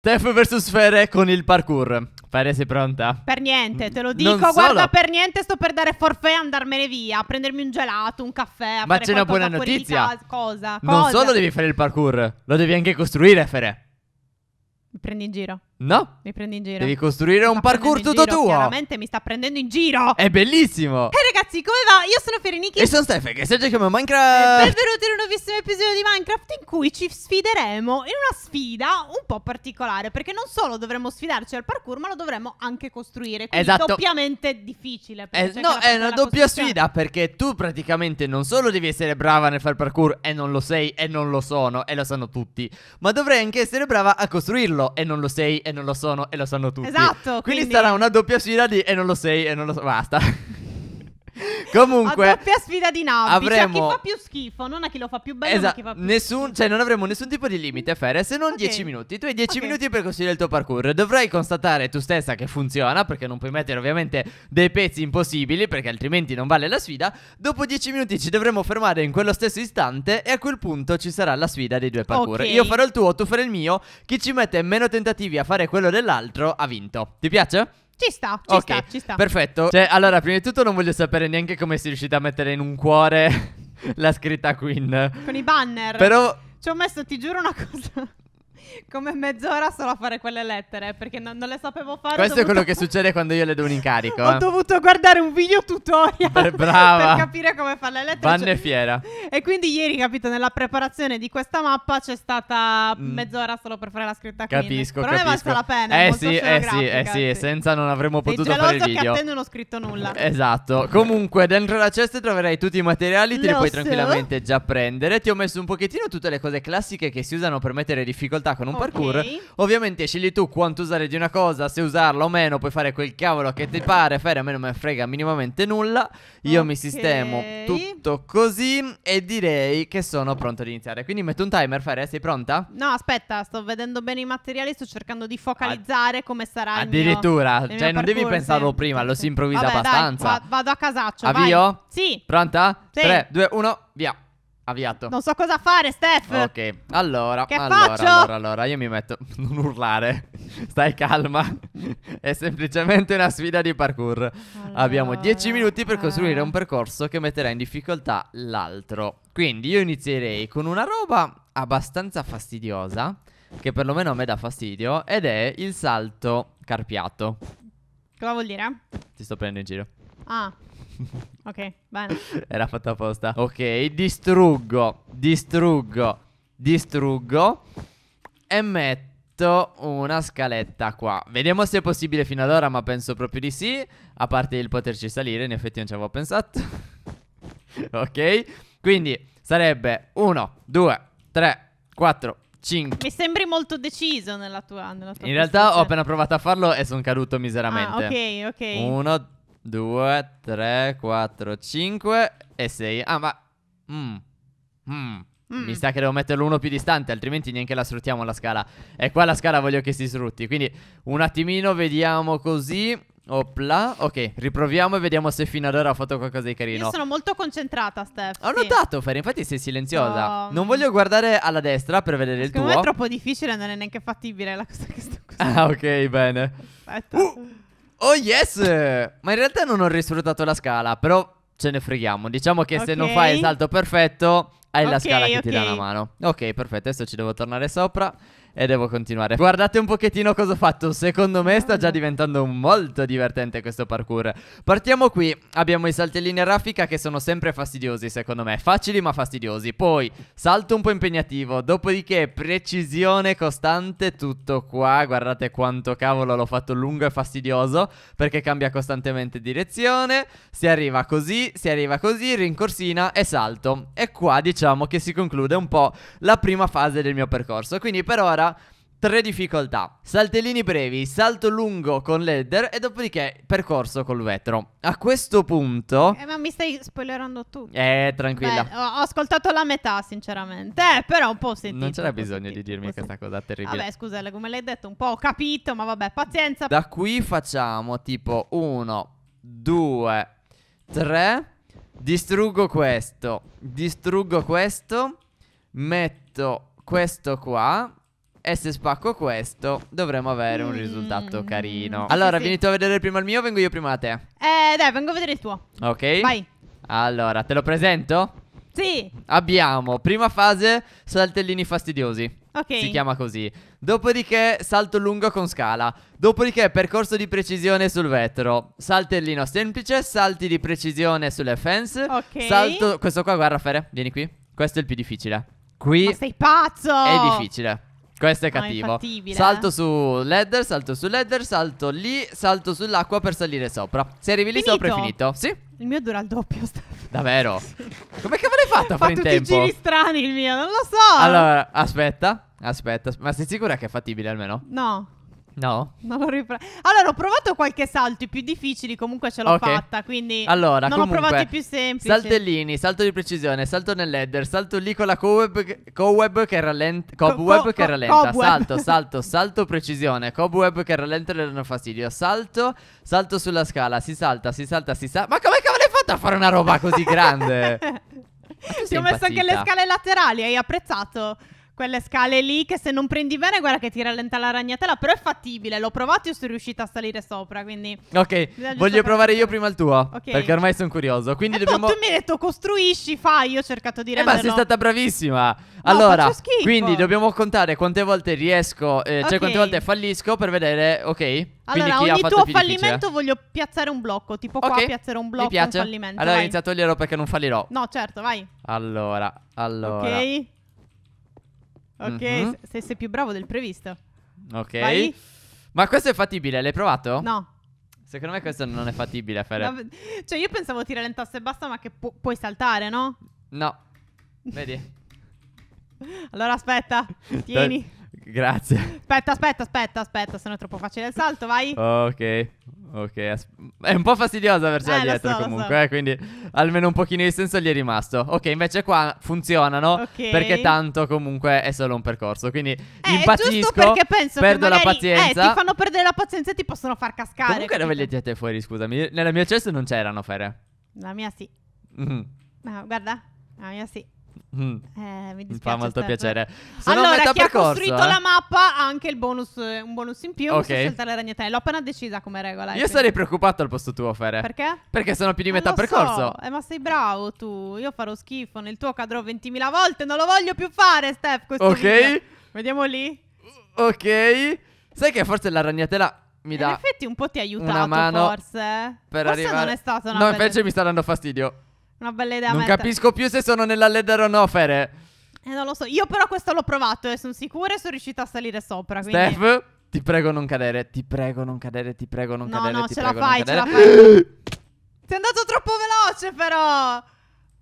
Steph vs Fere con il parkour. Fere, sei pronta? Per niente, te lo Non dico. solo. Guarda, per niente sto per dare forfè e andarmene via. A prendermi un gelato, un caffè. A Ma fare c'è una qualcosa buona notizia. Cosa? Non Cosa? solo devi fare il parkour, lo devi anche costruire, Fere. Mi prendi in giro. No? Mi prendi in giro. Devi costruire Mi un parkour tutto giro, tuo. Chiaramente mi sta prendendo in giro. È bellissimo. Ehi ragazzi, come va? Io sono Fereniki. E sono Steph che sta giocando a Eh, Minecraft. Benvenuti in un nuovissimo episodio di Minecraft in cui ci sfideremo in una sfida un po' particolare perché non solo dovremo sfidarci al parkour ma lo dovremo anche costruire quindi Esatto. doppiamente difficile Eh, c'è no, è una doppia sfida perché tu praticamente non solo devi essere brava nel fare parkour e non lo sei e non lo sono e lo sanno tutti, ma dovrai anche essere brava a costruirlo e non lo sei e non lo sono e lo sanno tutti. Esatto, Quindi, quindi- sarà una doppia sfida di e non lo sei e non lo so. Basta. a Comunque doppia sfida di navi avremo- cioè a chi fa più schifo non a chi lo fa più bello ma a Esatto, chi fa più nessun, cioè non avremo nessun tipo di limite, Fere, se non Ok. 10 minuti. Tu hai 10 Ok. minuti per costruire il tuo parkour. Dovrai constatare tu stessa che funziona, perché non puoi mettere ovviamente dei pezzi impossibili, perché altrimenti non vale la sfida. Dopo 10 minuti ci dovremo fermare in quello stesso istante e a quel punto ci sarà la sfida dei due parkour. Ok. Io farò il tuo, tu farai il mio. Chi ci mette meno tentativi a fare quello dell'altro ha vinto. Ti piace? Ci sta ci ok, sta ci sta perfetto. Cioè, allora, prima di tutto non voglio sapere neanche come sei riuscita a mettere in un cuore la scritta Queen. con i banner Però ci ho messo ti giuro una cosa come mezz'ora solo a fare quelle lettere perché non, non le sapevo fare questo è quello che succede quando io le do un incarico. Ho eh. dovuto guardare un video tutorial Beh, brava. per capire come fare le lettere. Vanne Cioè- fiera. E quindi ieri, capito, nella preparazione di questa mappa c'è stata Mm. mezz'ora solo per fare la scritta Queen. Capisco, Però ne è capisco. valsa la pena. eh sì, eh sì, eh sì, senza non avremmo Sei potuto fare il geloso che video. a te non ho scritto nulla. Esatto. Comunque, dentro la cesta troverai tutti i materiali, te li Lo puoi so. tranquillamente già prendere. Ti ho messo un pochettino tutte le cose classiche che si usano per mettere difficoltà con un Ok. parkour. Ovviamente scegli tu quanto usare di una cosa, se usarla o meno, puoi fare quel cavolo che ti pare, fare a me non me ne frega minimamente nulla. Io mi Ok. sistemo tutto così e direi che sono pronto ad iniziare. Quindi metto un timer, Fere, sei pronta? No, aspetta, sto vedendo bene i materiali, sto cercando di focalizzare come sarà Addirittura, mio cioè non devi pensarlo prima, lo si improvvisa Vabbè, dai, abbastanza. va- vado a casaccio, Avvio? vai. Sì, Pronta? Sì. 3, 2, 1, via. Avviato. non so cosa fare, Steph. Ok, allora, Che allora, faccio? allora, allora, io mi metto, non urlare, stai calma, è semplicemente una sfida di parkour. Abbiamo 10 minuti per costruire un percorso che metterà in difficoltà l'altro. Quindi io inizierei con una roba abbastanza fastidiosa, che perlomeno a me dà fastidio, ed è il salto carpiato. Cosa vuol dire? Ti sto prendendo in giro. Ah, ok, bene. Era fatto apposta. Ok, distruggo, distruggo, distruggo e metto una scaletta qua. Vediamo se è possibile fino ad ora, ma penso proprio di sì. A parte il poterci salire, in effetti non ci avevo pensato. ok, quindi sarebbe 1, 2, 3, 4, 5. Mi sembri molto deciso nella tua. Nella tua In realtà ho appena provato a farlo e sono caduto miseramente. Ah, ok, ok. 1, 2, 3, 4, 5 e 6. Ah, ma... Mm. Mm. Mm. Mi sa che devo metterlo uno più distante, altrimenti neanche la sfruttiamo la scala. E qua la scala voglio che si sfrutti. Quindi un attimino vediamo così. Opla. Ok, riproviamo e vediamo se fino ad ora ho fatto qualcosa di carino. Io sono molto concentrata, Steph. Ho sì. notato, Fer, infatti sei silenziosa. Oh. Non voglio guardare alla destra per vedere il Secondo tuo. me è troppo difficile, non è neanche fattibile la cosa che sto Ah, ok, bene. Aspetta. Uh. Oh yes! Ma in realtà non ho risfruttato la scala, però ce ne freghiamo. Diciamo che se non fai il salto perfetto, hai la Ok, scala che ti dà una mano. Ok, perfetto, adesso ci devo tornare sopra e devo continuare. Guardate un pochettino cosa ho fatto. Secondo me sta già diventando molto divertente questo parkour. Partiamo qui. Abbiamo i saltellini a raffica che sono sempre fastidiosi, secondo me. Facili ma fastidiosi. Poi salto un po' impegnativo. Dopodiché precisione costante. Tutto qua. Guardate quanto cavolo l'ho fatto lungo e fastidioso. Perché cambia costantemente direzione. Si arriva così, si arriva così, rincorsina e salto. E qua diciamo che si conclude un po' la prima fase del mio percorso. Quindi per ora tre difficoltà. Saltellini brevi, salto lungo con l'header e dopodiché percorso col vetro. A questo punto... Eh, ma mi stai spoilerando tu. Eh, tranquilla. Beh, ho, ascoltato la metà, sinceramente. Eh, però un po' sentito. non c'era bisogno sentito, di dirmi questa sentito. cosa terribile. Vabbè, scusa, come l'hai detto, un po' ho capito, ma vabbè, pazienza. Da qui facciamo tipo 1, 2, 3. Distruggo questo. Distruggo questo. Metto questo qua. E se spacco questo dovremo avere un Mm. risultato carino. Sì, Allora, sì, vieni tu a vedere prima il mio, vengo io prima da te. Eh, dai, vengo a vedere il tuo. Ok? Vai. Allora, te lo presento? Sì. Abbiamo, prima fase, saltellini fastidiosi. Ok. Si chiama così. Dopodiché salto lungo con scala. Dopodiché percorso di precisione sul vetro. Saltellino semplice, salti di precisione sulle fence. Ok. Salto. Questo qua, guarda, Fere, vieni qui. Questo è il più difficile. Qui Ma sei pazzo! è difficile. Questo è No, è cattivo. salto eh. su ladder, salto su ladder, salto lì, salto sull'acqua per salire sopra. Se arrivi lì Finito? sopra è finito. Sì, Il mio dura il doppio, davvero. Come cavolo hai fatto a Fa fare in tutti tempo? giri strani il mio, non lo so. Allora, aspetta, aspetta, ma sei sicura che è fattibile almeno? No. No? Non l'ho ripreso. Allora, ho provato qualche salto, i più difficili, comunque ce l'ho Ok. fatta. Quindi Allora, non comunque, ho provato i più semplici. Saltellini, salto di precisione, salto nell'header, salto lì con la coweb, che rallenta, Co- cobweb co- che co- rallenta, cobweb. salto, salto, salto precisione, cobweb che rallenta e danno fastidio, salto, salto sulla scala, si salta, si salta, si salta. Ma come cavolo hai fatto a fare una roba così grande? Ti ho messo anche le scale laterali, hai apprezzato? Quelle scale lì che se non prendi bene, guarda che ti rallenta la ragnatela. Però è fattibile, l'ho provato e sono riuscita a salire sopra. Quindi. Ok, voglio provare io prima il tuo, Ok. perché ormai sono curioso, quindi E dobbiamo... poi tu mi hai detto costruisci, fai. Io ho cercato di Eh, ma sei stata bravissima. Allora, schifo. quindi dobbiamo contare quante volte riesco, eh, cioè Ok. quante volte fallisco per vedere, ok? Allora, ogni tuo fallimento voglio piazzare un blocco. Tipo qua Ok, piazzare un Mi blocco, un piace. fallimento. Allora vai. inizia a toglierlo perché non fallirò. No, certo, vai. Allora, allora. Ok. Ok, Mhm. se- se sei più bravo del previsto. Ok. Vai. Ma questo è fattibile, l'hai provato? No. Secondo me questo non è fattibile, Fere. Vabbè, Cioè, io pensavo ti rallentasse e basta, ma che pu- puoi saltare, no? No. Vedi? Allora aspetta, tieni. Grazie. Aspetta, aspetta, aspetta, aspetta, se no è troppo facile il salto, vai. Ok. Ok, è un po' fastidiosa avercela Eh, dietro so, comunque, so. eh, quindi almeno un pochino di senso gli è rimasto. Ok, invece qua funzionano Ok. perché tanto comunque è solo un percorso, quindi Eh, impazzisco, perché penso perdo che la magari, pazienza. Eh, ti fanno perdere la pazienza e ti possono far cascare. Comunque dove capito? hai tirate fuori, scusami? Nella mia cesto non c'erano, Fere. La mia sì. Mm. Ah, guarda, la mia sì. Mm. Eh, mi Mi fa molto Steph. piacere. Sono allora, chi ha percorso, costruito eh. la mappa ha anche il bonus, un bonus in più. Ok. Ok. saltare le ragnatele. L'ho appena decisa come regola. eh, Io sarei preoccupato al posto tuo, Fere. Perché? Perché sono più di metà percorso. so, eh, ma sei bravo tu. Io farò schifo. Nel tuo cadrò 20.000 volte. Non lo voglio più fare, Steph. Questo Ok. video. Vediamo lì. Ok. Sai che forse la ragnatela mi In dà effetti un po' ti ha aiutato, una mano forse. per forse arrivare. non è stata una, No, bella, invece mi sta dando fastidio. Una bella idea. non mettere. capisco più se sono nella ladder o no, Fere. Eh, non lo so. Io però questo l'ho provato e sono sicura e sono riuscita a salire sopra. Quindi... Steph, ti prego non cadere. Ti prego non cadere. Ti prego non No, cadere. no, ti ce la fai, ce la cadere. Sei andato troppo veloce, però.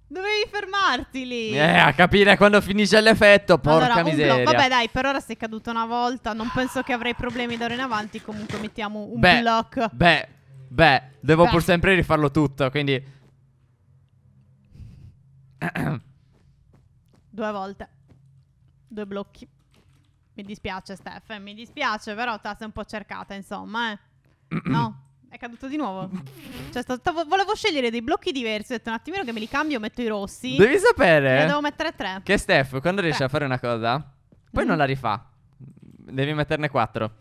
Dovevi fermarti lì. Eh, a capire quando finisce l'effetto. Porca Allora, miseria. Vabbè, dai, per ora sei caduto una volta. Non penso che avrei problemi da ora in avanti. Comunque mettiamo un Beh, blocco. Beh, beh, devo Beh. pur sempre rifarlo tutto, quindi... Due volte. Due blocchi. Mi dispiace, Steph. eh, mi dispiace, però te la sei un po' cercata, insomma, eh. No? È caduto di nuovo. Cioè, stavo- volevo scegliere dei blocchi diversi. Ho detto un attimino che me li cambio, metto i rossi. Devi Ne sapere devo mettere tre. che Steph, quando riesce a fare una cosa, poi Mm. non la rifà. Devi metterne quattro.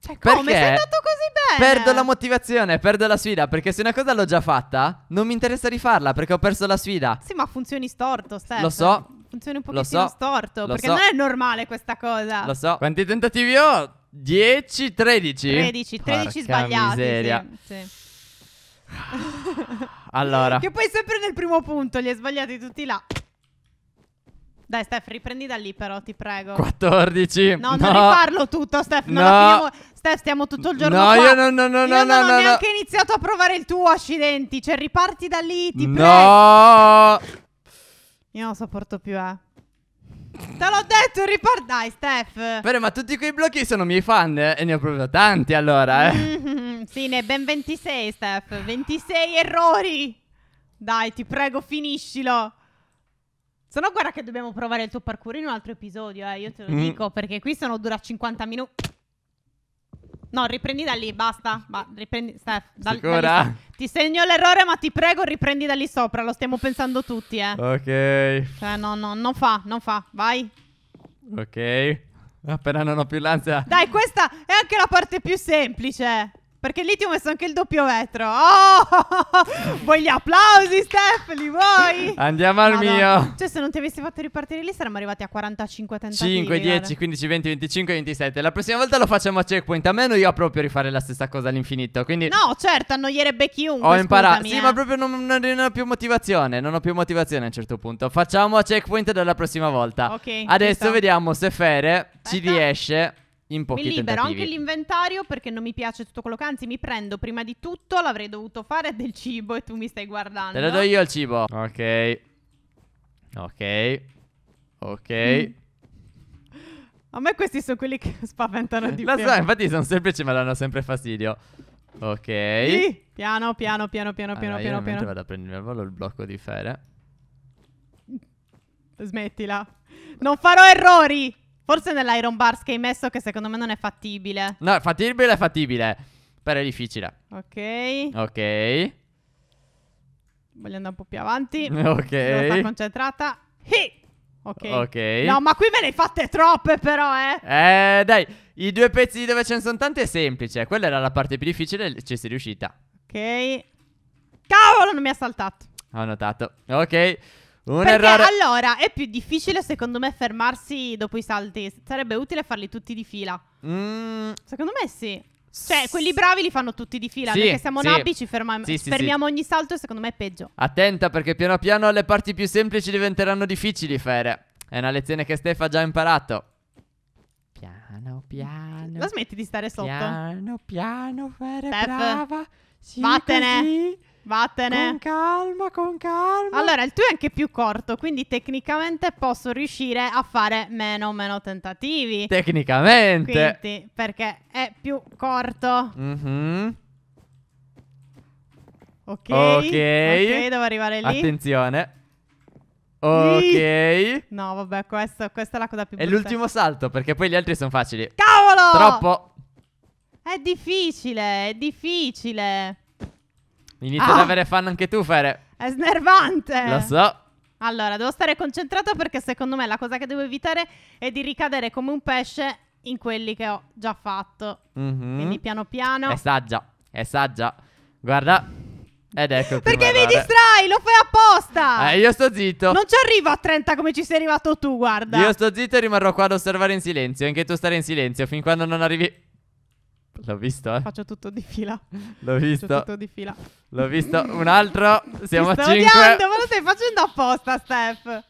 Cioè, come? Perché? Sei andato così? Perdo la motivazione, perdo la sfida, perché se una cosa l'ho già fatta, non mi interessa rifarla, perché ho perso la sfida. Sì, ma funzioni storto, Steph. Lo so. Funzioni un Lo pochettino so. storto. Lo perché so. non è normale questa cosa. Lo so. Quanti tentativi ho? 10, 13? 13, 13 Porca sbagliati. miseria. Sì, sì. Allora, Che poi sempre nel primo punto li hai sbagliati tutti là. Dai, Steph, riprendi da lì, però, ti prego. 14. No, non rifarlo tutto, Steph. Non No. la finiamo. Steph, stiamo tutto il giorno No, qua. io no, no, no, Io no, non no, ho no, neanche iniziato a provare il tuo, accidenti. Cioè, riparti da lì, ti prego. No! Io non sopporto più, eh. Te l'ho detto, riparti. Dai, Steph. Però, ma tutti quei blocchi sono miei fan eh, e ne ho proprio tanti allora, eh. Mhm, sì, ne è ben 26, Steph. 26 errori. Dai, ti prego, finiscilo. Se no, guarda che dobbiamo provare il tuo parkour in un altro episodio, eh. Io te lo Mm. dico, perché qui sono dura 50 minuti. No, riprendi da lì, basta. Va, riprendi, Steph. dal- da lì Ti segno l'errore, ma ti prego, riprendi da lì sopra. Lo stiamo pensando tutti, eh. Ok. Cioè, no, no, non fa, non fa. Vai. Ok. Appena non ho più l'ansia. Dai, questa è anche la parte più semplice. Perché lì ti ho messo anche il doppio vetro. Oh! Vuoi gli applausi, Steph? Li vuoi? Andiamo al Madonna. mio. Cioè, se non ti avessi fatto ripartire lì, saremmo arrivati a 45 tentativi. 5, 10, guarda. 15, 20, 25, 27. La prossima volta lo facciamo a checkpoint. A me non io proprio rifare la stessa cosa all'infinito. Quindi No, certo, annoierebbe chiunque. ho imparato. Sì, eh. ma proprio non, non- non ho più motivazione. Non ho più motivazione a un certo punto. Facciamo a checkpoint dalla prossima volta. Ok, ci Adesso vediamo se Fere ci Aspetta. riesce in pochi Mi libero tentativi. anche l'inventario perché non mi piace tutto quello che anzi mi prendo prima di tutto l'avrei dovuto fare del cibo e tu mi stai guardando. Te lo do io il cibo. Ok. Ok. Ok. A me questi sono quelli che spaventano di Lo più. so, infatti sono semplici ma danno sempre fastidio. Ok. Sì, Piano, piano, piano, piano, piano, Allora, io piano, mentre piano. vado a prendermi al volo il blocco di Fere. Smettila. Non farò errori. Forse nell'Iron Bars che hai messo che secondo me non è fattibile. No, fattibile è fattibile. Però è difficile. Ok. Ok. Voglio andare un po' più avanti. Ok. Devo stare concentrata. Hi! Ok. Ok. No, ma qui me ne hai fatte troppe però, eh. Eh, dai, i due pezzi dove ce ne sono tanti è semplice. Quella era la parte più difficile ci sei riuscita. Ok. Cavolo, non mi ha saltato. Ho notato. Ok. Un Perché errore. allora è più difficile secondo me fermarsi dopo i salti. Sarebbe utile farli tutti di fila. Mm, Secondo me sì. Cioè, quelli bravi li fanno tutti di fila. Sì, che siamo sì. nabbi ci ferma- Sì, sì, fermiamo ogni salto e secondo me è peggio. Attenta perché piano piano le parti più semplici diventeranno difficili, Fere. È una lezione che Steph ha già imparato. Piano piano. La smetti di stare sotto? Piano piano, Fere, Steph, brava. Sì, vattene. così. Vattene. Con calma, con calma. Allora, il tuo è anche più corto, quindi tecnicamente posso riuscire a fare meno meno tentativi. Tecnicamente. Quindi, perché è più corto. Mhm. Ok. Ok. Ok, devo arrivare lì. Attenzione. Ok. È No, vabbè, questo- questa è la cosa più brutta. l'ultimo salto perché poi gli altri sono facili. Cavolo! Troppo. È difficile, è difficile. Inizia Ah! ad avere fan anche tu, Fere. È snervante. Lo so. Allora, devo stare concentrata perché secondo me la cosa che devo evitare è di ricadere come un pesce in quelli che ho già fatto. Mhm. Quindi piano piano. È saggia. È saggia. Guarda. Ed ecco Perché mi distrai? Lo fai apposta! Eh, io sto zitto. Non ci arrivo a 30 come ci sei arrivato tu, guarda. Io sto zitto e rimarrò qua ad osservare in silenzio. Anche tu stare in silenzio fin quando non arrivi. L'ho visto, eh. Faccio tutto di fila. L'ho Faccio visto. tutto di fila. L'ho visto. Un altro. Siamo a sto 5. odiando, ma lo stai facendo apposta, Steph.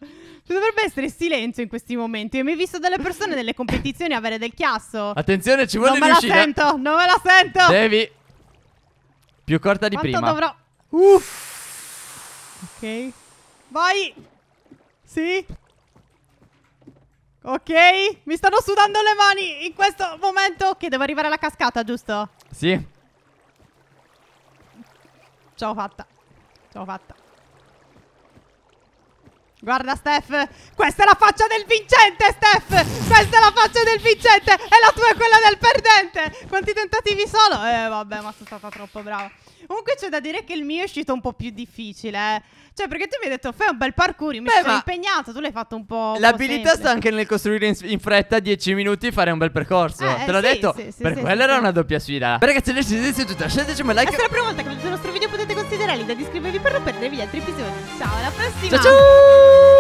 Ci dovrebbe essere silenzio in questi momenti. Io mi ho visto delle persone nelle competizioni avere del chiasso. Attenzione, ci vuole non me riuscire. la sento, non me la sento. Devi. Più corta di Quanto prima. dovrò... Uff. Ok. Vai. Sì. Ok. Mi stanno sudando le mani in questo momento. Che devo arrivare alla cascata, giusto? Sì. Ce l'ho fatta. Ce l'ho fatta. Guarda Steph, questa è la faccia del vincente Steph, questa è la faccia del vincente e la tua è quella del perdente. Quanti tentativi solo? Eh vabbè, ma sono stata troppo brava. Comunque c'è da dire che il mio è uscito un po' più difficile. eh. Cioè, perché tu mi hai detto fai un bel parkour, mi Beh, sono impegnato, tu l'hai fatto un po'. po' L'abilità semplice. sta anche nel costruire in, in fretta 10 minuti e fare un bel percorso. Eh, Te l'ho sì, detto. sì, sì, per quella era una doppia sfida. Beh, Ragazzi, lasciate tutto. Lasciateci un like. se è la prima volta che vedete il nostro video potete considerare di iscrivervi per non perdervi gli altri episodi. Ciao, alla prossima! Ciao ciao.